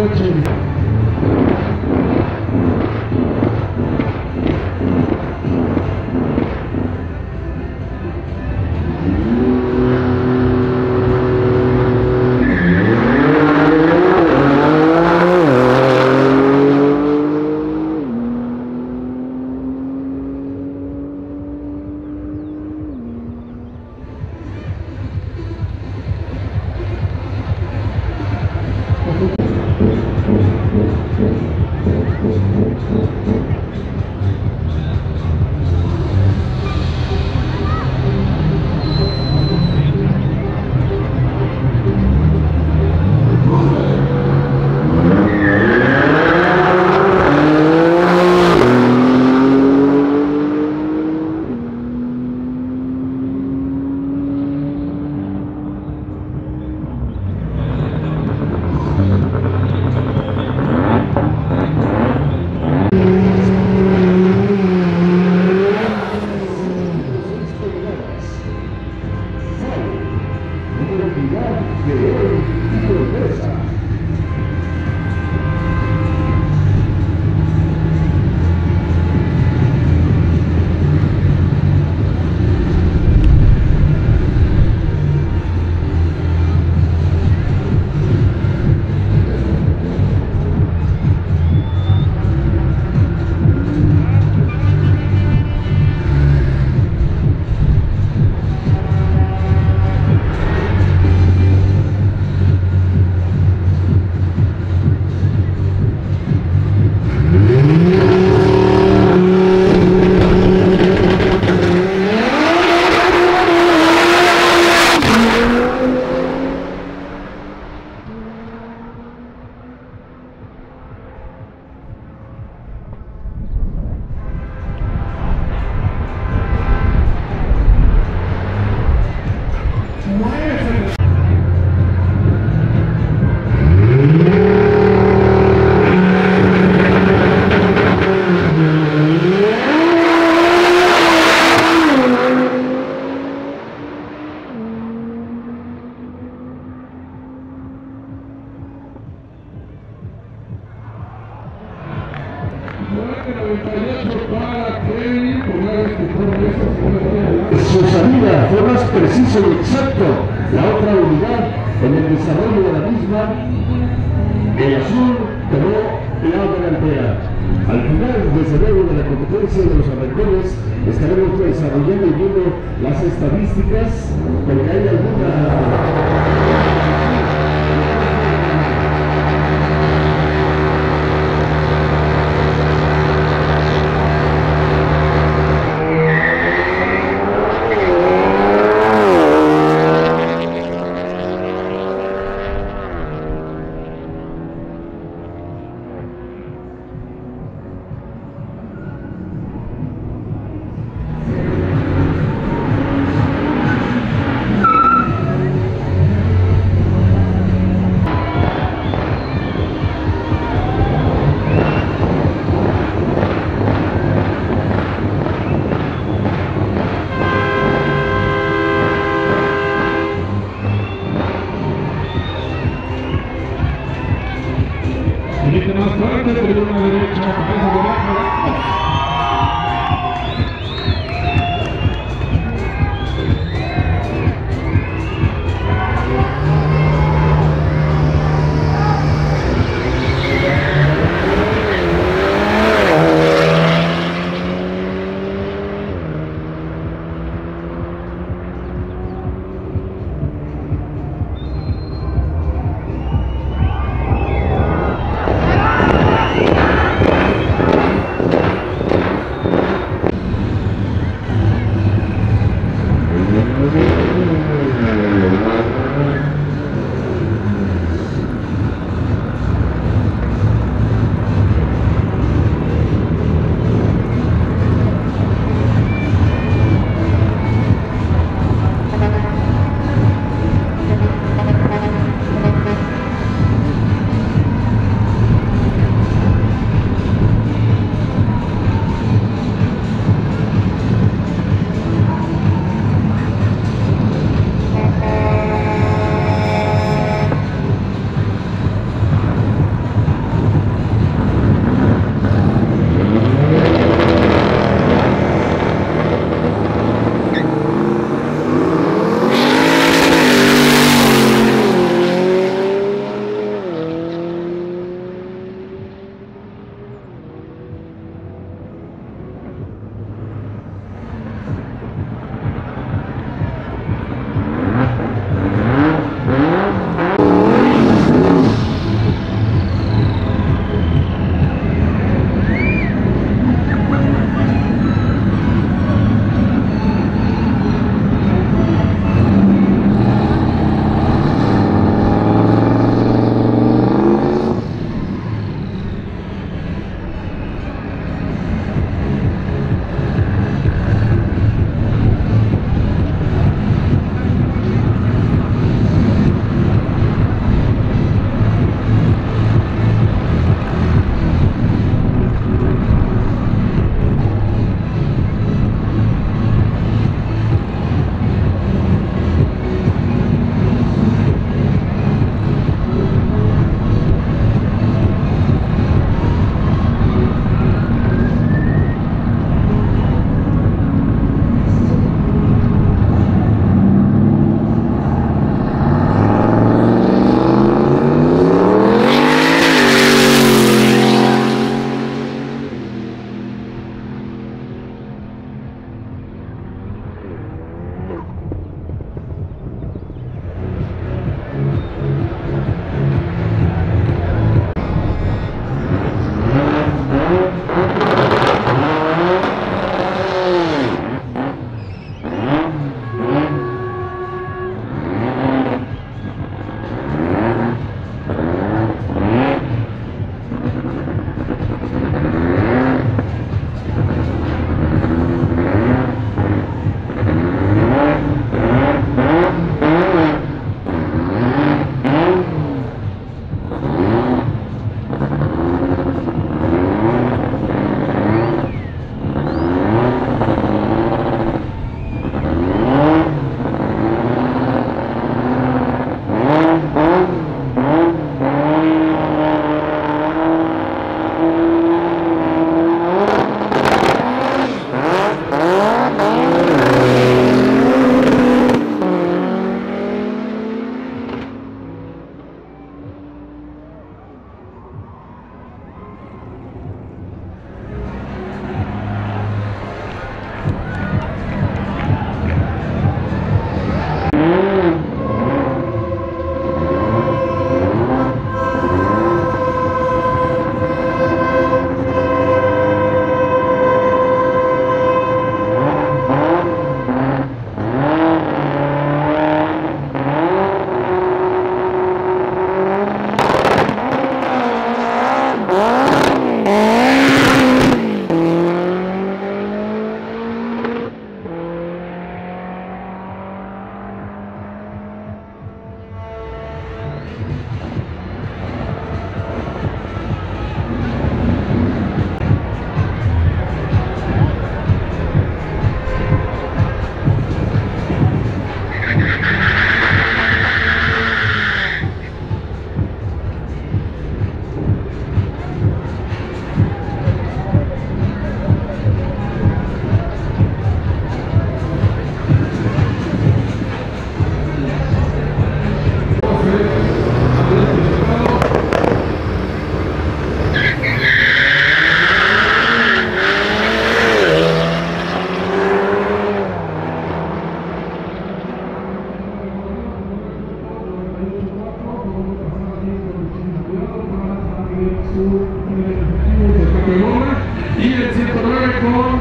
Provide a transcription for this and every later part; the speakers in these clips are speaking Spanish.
meu time. People of Minnesota. Su salida fue más preciso y exacto. La otra unidad en el desarrollo de la misma, el azul tomó la delantera. Al final, desde luego, de la competencia de los arrancones, estaremos desarrollando y viendo las estadísticas, porque hay alguna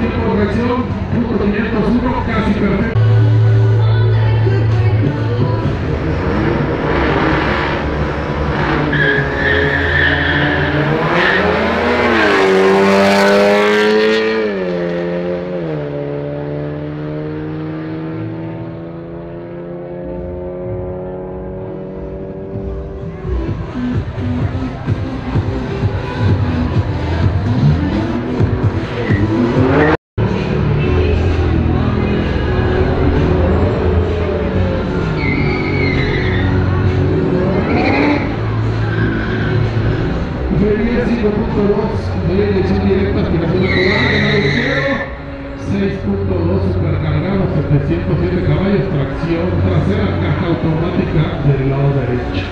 de 501, casi perfecto. Supercargado, 707 caballos, tracción trasera, caja automática del lado derecho.